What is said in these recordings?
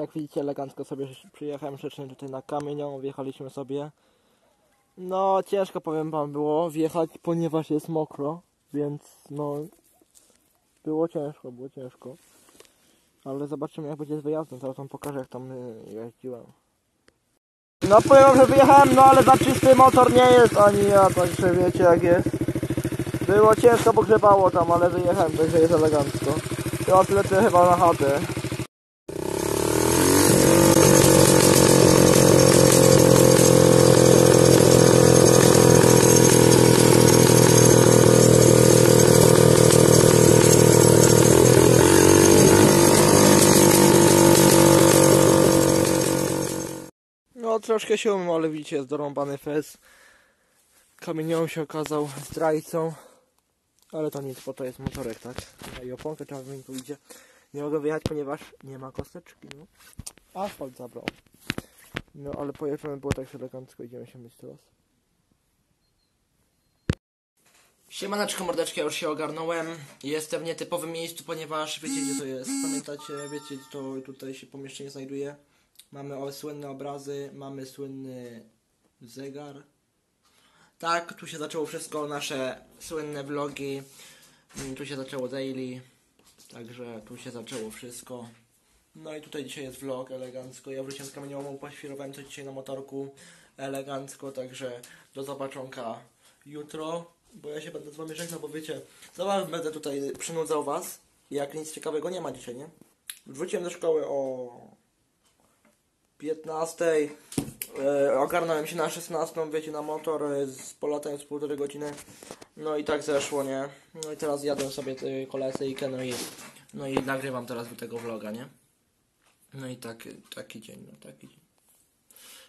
Jak widzicie, elegancko sobie przyjechałem grzecznie tutaj na kamienią, wjechaliśmy sobie. No, ciężko powiem wam było wjechać, ponieważ jest mokro, więc no, było ciężko, było ciężko. Ale zobaczymy jak będzie z wyjazdem, zaraz wam pokażę jak tam y, jeździłem. No powiem wam, że wyjechałem, no ale za czysty motor nie jest ani ja, także wiecie jak jest. Było ciężko, bo grzebało tam, ale wyjechałem, także jest elegancko. Teraz lecę chyba na chatę. Troszkę się umiem, ale widzicie, jest dorąbany fez. Kamienioł się okazał zdrajcą. Ale to nic, bo to jest motorek, tak? No i oponkę trzeba wymienić, tu idzie. Nie mogę wyjechać, ponieważ nie ma kosteczki, no. Asfalt zabrał. No ale pojechałem, było tak elegancko, idziemy się myć teraz. Siemaneczko mordeczki, ja już się ogarnąłem. Jestem w nietypowym miejscu, ponieważ wiecie gdzie to jest. Pamiętacie, wiecie to tutaj się pomieszczenie znajduje. Mamy o, słynne obrazy, mamy słynny zegar. Tak, tu się zaczęło wszystko, nasze słynne vlogi. Mm, Tu się zaczęło daily. Także tu się zaczęło wszystko. No i tutaj dzisiaj jest vlog elegancko. Ja wróciłem z kamieniołomą, poświrowałem coś dzisiaj na motorku elegancko, także do zobaczonka jutro. Bo ja się będę z wami żegnał, bo wiecie, zaraz będę tutaj przynudzał was. Jak nic ciekawego nie ma dzisiaj, nie? Wróciłem do szkoły o 15. E, ogarnąłem się na 16, wiecie, na motor, e, z polatając półtorej godziny. No i tak zeszło, nie? No i teraz jadę sobie tę kolacyjkę, no i, no i nagrywam teraz do tego vloga, nie? No i tak, taki dzień, no taki dzień.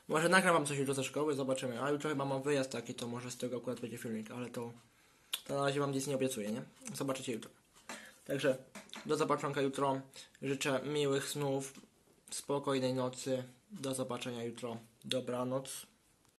Może nagram wam coś jutro ze szkoły, zobaczymy. A jutro chyba mam wyjazd taki, to może z tego akurat będzie filmik, ale to, to na razie wam nic nie obiecuję, nie? Zobaczycie jutro. Także do zobaczonka jutro. Życzę miłych snów, spokojnej nocy. Do zobaczenia jutro. Dobranoc.